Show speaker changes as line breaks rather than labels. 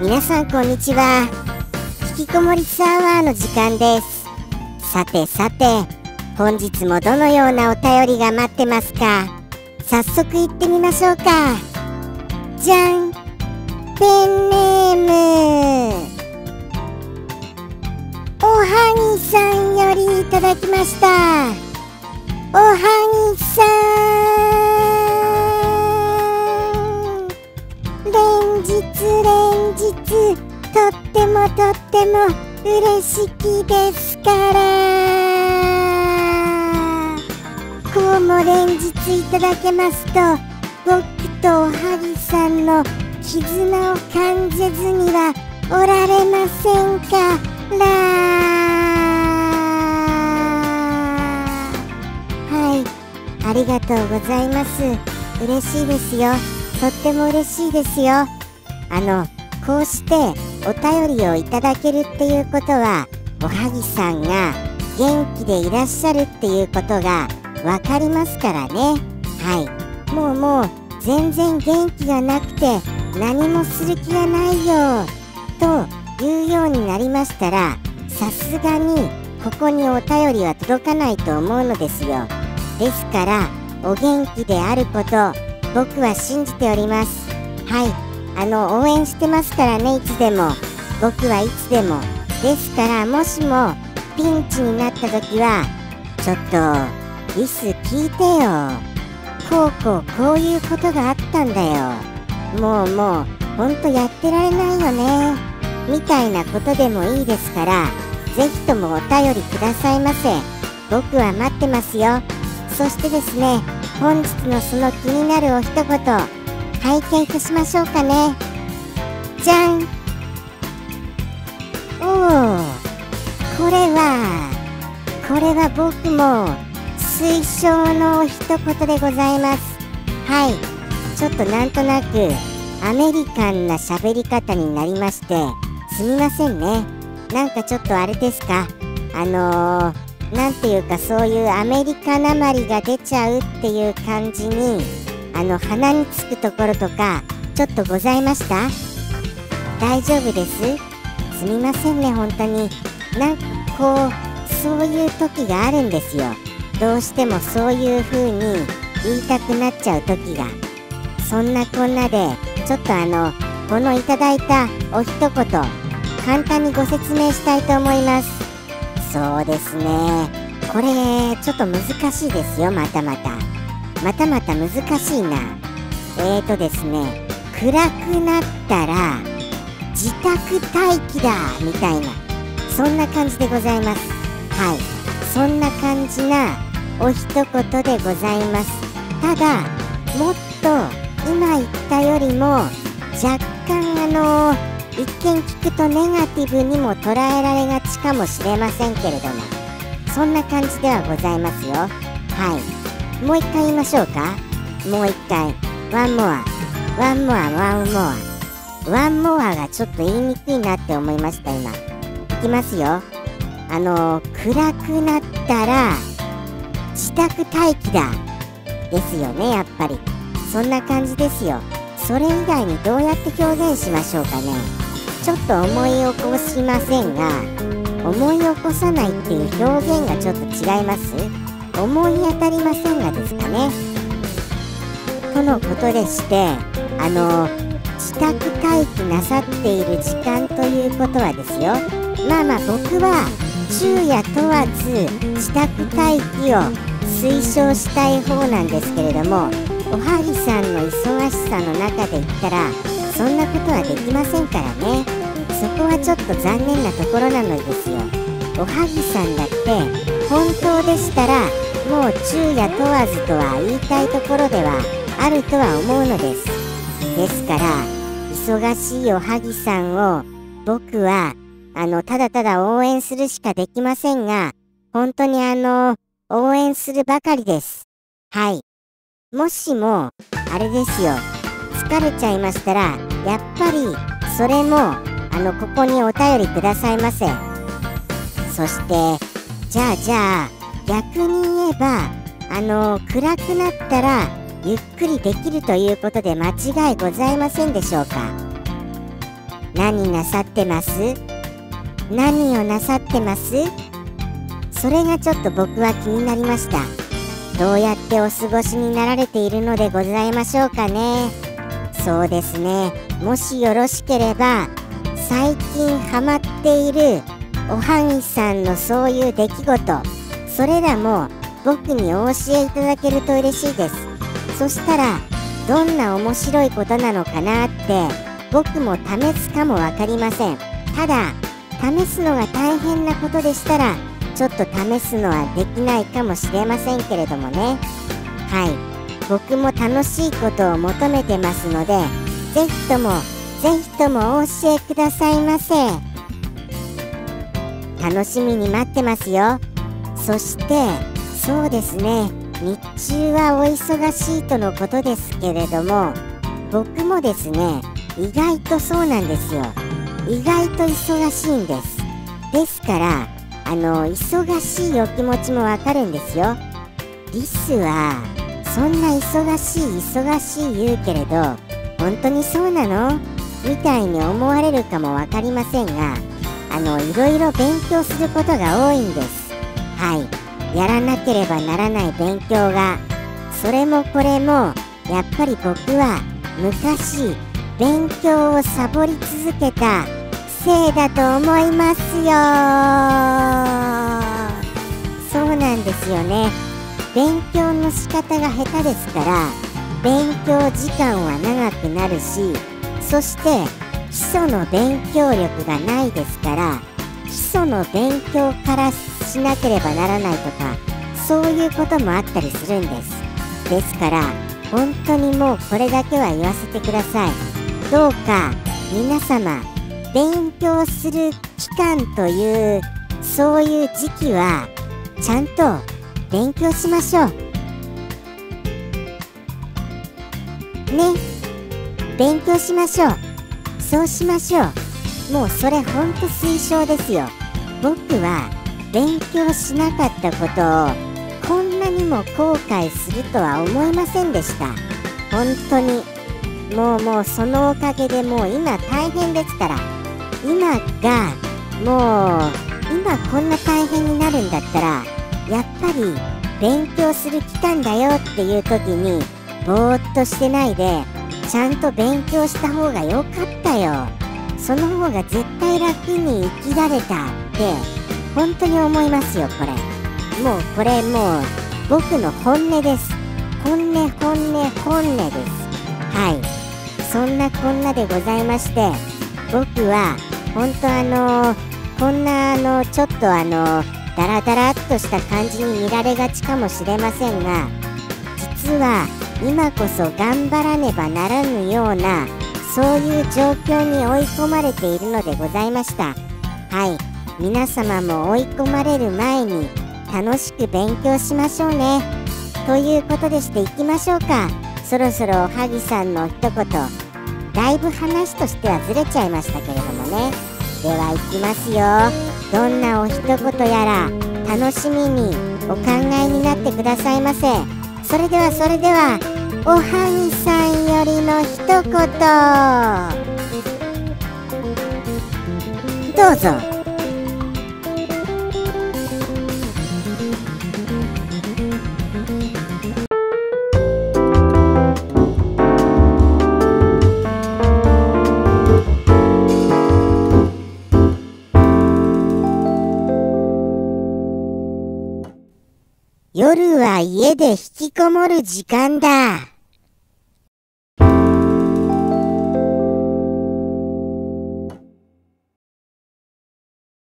皆さんこんにちは。引きこもりサーバーの時間です。さてさて本日もどのようなお便りが待ってますか？早速行ってみましょうか。じゃん。ペンネーム。おはぎさんよりいただきました。おはぎさん。日連日とってもとっても嬉しきですから。こうも連日いただけますと僕とおはぎさんの絆を感じずにはおられませんから。はい。ありがとうございます。嬉しいですよ。とっても嬉しいですよ。あのこうしてお便りをいただけるっていうことはおはぎさんが元気でいらっしゃるっていうことが分かりますからね。はい。もうもう全然元気がなくて何もする気がないよというようになりましたらさすがにここにお便りは届かないと思うのですよ。ですからお元気であること僕は信じております。はい。あの応援してますからねいつでも。僕はいつでも。ですからもしもピンチになった時はちょっとリス聞いてよ。こうこうこういうことがあったんだよ。もうもうほんとやってられないよね。みたいなことでもいいですからぜひともお便りくださいませ。僕は待ってますよ。そしてですね本日のその気になるお一言。拝見いたしましょうかね。じゃん。おおこれはこれは僕も推奨の一言でございます。はい。ちょっとなんとなくアメリカンな喋り方になりましてすみませんね。なんかちょっとあれですか？あのー、なんていうかそういうアメリカなまりが出ちゃうっていう感じにあの鼻につくところとかちょっとございました？大丈夫です？すみませんね本当に。なんかこうそういう時があるんですよ。どうしてもそういう風に言いたくなっちゃう時が。そんなこんなでちょっとあのこのいただいたお一言簡単にご説明したいと思います。そうですね。これちょっと難しいですよまたまた。またまた難しいな。えーとですね暗くなったら自宅待機だみたいな。そんな感じでございます。はい。そんな感じなお一言でございます。ただもっと今言ったよりも若干あの一見聞くとネガティブにも捉えられがちかもしれませんけれども。そんな感じではございますよ。はい。もう一回言いましょうか？もう一回。 One more one more one more one more がちょっと言いにくいなって思いました今。いきますよ。あの暗くなったら自宅待機だ。ですよねやっぱり。そんな感じですよ。それ以外にどうやって表現しましょうかね。ちょっと思い起こしませんが思い起こさないっていう表現がちょっと違います？思い当たりませんがですかね。とのことでしてあの自宅待機なさっている時間ということはですよ。まあまあ僕は昼夜問わず自宅待機を推奨したい方なんですけれどもおはぎさんの忙しさの中で言ったらそんなことはできませんからね。そこはちょっと残念なところなのですよ。おはぎさんだって本当でしたらもう昼夜問わずとは言いたいところではあるとは思うのです。ですから忙しいおはぎさんを僕はあのただただ応援するしかできませんが本当にあの応援するばかりです。はい。もしもあれですよ。疲れちゃいましたらやっぱりそれもあのここにお便りくださいませ。そしてじゃあじゃあ逆に言えばあの暗くなったらゆっくりできるということで間違いございませんでしょうか？何なさってます？何をなさってます？それがちょっと僕は気になりました。どうやってお過ごしになられているのでございましょうかね？そうですね。もしよろしければ最近ハマっているおはぎさんのそういう出来事。それらも僕にお教えいただけると嬉しいです。そしたらどんな面白いことなのかなって僕も試すかも分かりません。ただ試すのが大変なことでしたらちょっと試すのはできないかもしれませんけれどもね。はい。僕も楽しいことを求めてますのでぜひともぜひともお教えくださいませ。楽しみに待ってますよ。そしてそうですね。日中はお忙しいとのことですけれども僕もですね意外とそうなんですよ。意外と忙しいんです。ですからあの忙しいお気持ちもわかるんですよ。リスはそんな忙しい忙しい言うけれど本当にそうなの？みたいに思われるかも分かりませんがあのいろいろ勉強することが多いんです。はい。やらなければならない勉強がそれもこれもやっぱり僕は昔勉強をサボり続けたせいだと思いますよそうなんですよね。勉強の仕方が下手ですから勉強時間は長くなるしそして基礎の勉強力がないですから基礎の勉強からしなければならないとかそういうこともあったりするんです。ですから本当にもうこれだけは言わせてください。どうか皆様勉強する期間というそういう時期はちゃんと勉強しましょう。ね。勉強しましょう。そうしましょう。もうそれほんと推奨ですよ。僕は勉強しなかったことをこんなにも後悔するとは思いませんでした。本当にもうもうそのおかげでもう今大変ですから。今がもう今こんな大変になるんだったらやっぱり勉強する期間だよっていう時にぼーっとしてないでちゃんと勉強した方が良かったよ。その方が絶対楽に生きられたって本当に思いますよこれ。もうこれもう僕の本音です。本音本音本音です。はい。そんなこんなでございまして僕は本当あのこんなあのちょっとあのダラダラっとした感じに見られがちかもしれませんが実は今こそ頑張らねばならぬようなそういう状況に追い込まれているのでございました。はい。皆様も追い込まれる前に楽しく勉強しましょうね。ということでしていきましょうか。そろそろおはぎさんの一言。だいぶ話としてはずれちゃいましたけれどもね。ではいきますよ。どんなお一言やら楽しみにお考えになってくださいませ。それではそれではおはぎさんよりの一言。どうぞ。夜は家で引きこもる時間だ。